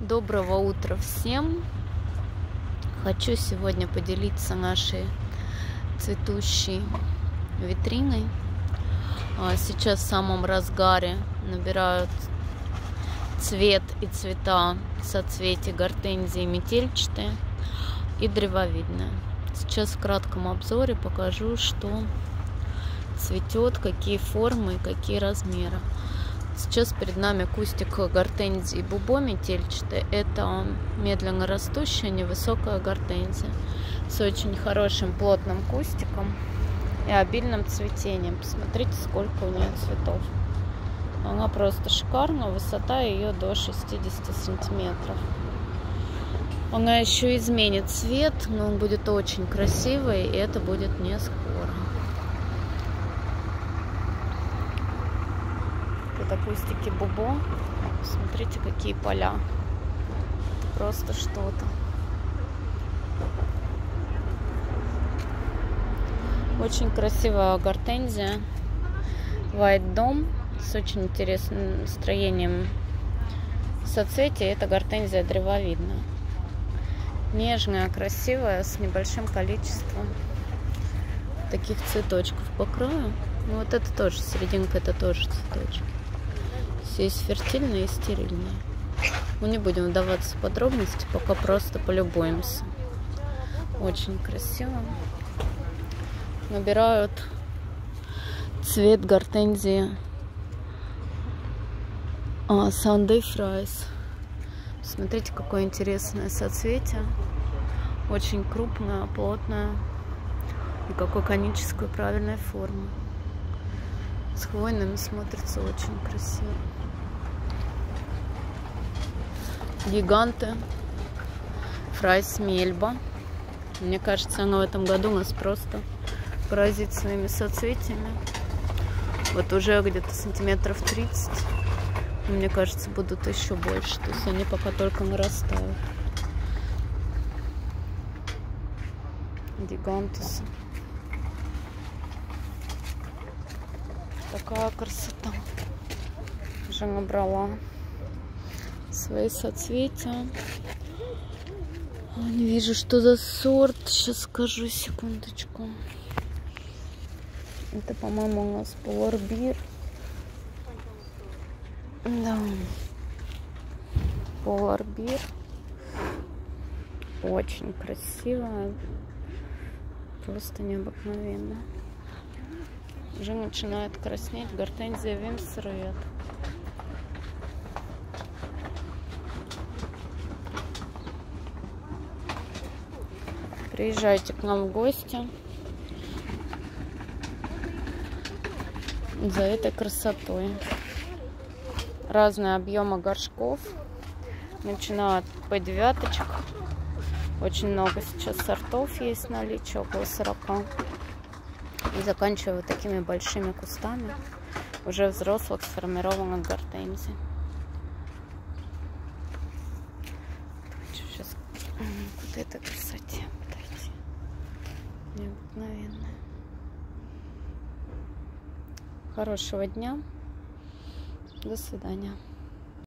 Доброго утра всем! Хочу сегодня поделиться нашей цветущей витриной. А, сейчас в самом разгаре набирают цвет и цвета соцветия гортензии метельчатые и древовидные. Сейчас в кратком обзоре покажу, что цветет, какие формы и какие размеры. Сейчас перед нами кустик гортензии бубо метельчатый. Это медленно растущая невысокая гортензия с очень хорошим плотным кустиком и обильным цветением. Посмотрите, сколько у нее цветов. Она просто шикарна, высота ее до 60 сантиметров. Она еще изменит цвет, но он будет очень красивый, и это будет не скоро. Это кустики бубо. Смотрите, какие поля. Это просто что-то. Очень красивая гортензия. White дом с очень интересным строением соцветия. Это гортензия древовидная. Нежная, красивая, с небольшим количеством таких цветочков по краю. Ну, вот это тоже, серединка, это тоже цветочки. Все есть фертильные и стерильные. Мы не будем вдаваться в подробности, пока просто полюбуемся. Очень красиво. Набирают цвет гортензии а, Sunday Fries. Смотрите, какое интересное соцветие. Очень крупное, плотное. И какой конической правильной формы. С хвойными смотрится очень красиво. Гиганты. Фрайс Мельба. Мне кажется, она в этом году нас просто поразит своими соцветиями. Вот уже где-то сантиметров 30. Мне кажется, будут еще больше. То есть они пока только нарастают. Гигантусы. Такая красота. Уже набрала свои соцветия. Не вижу, что за сорт. Сейчас скажу, секундочку. Это, по-моему, у нас поларбир. Да. Поларбир. Очень красивая. Просто необыкновенно. Уже начинает краснеть гортензия Вимсред. Приезжайте к нам в гости. За этой красотой. Разные объемы горшков. Начиная от P9. Очень много сейчас сортов есть наличие, около 40. И заканчивая такими большими кустами уже взрослых сформированных гортензий. К вот этой красоте необыкновенная. Хорошего дня. До свидания.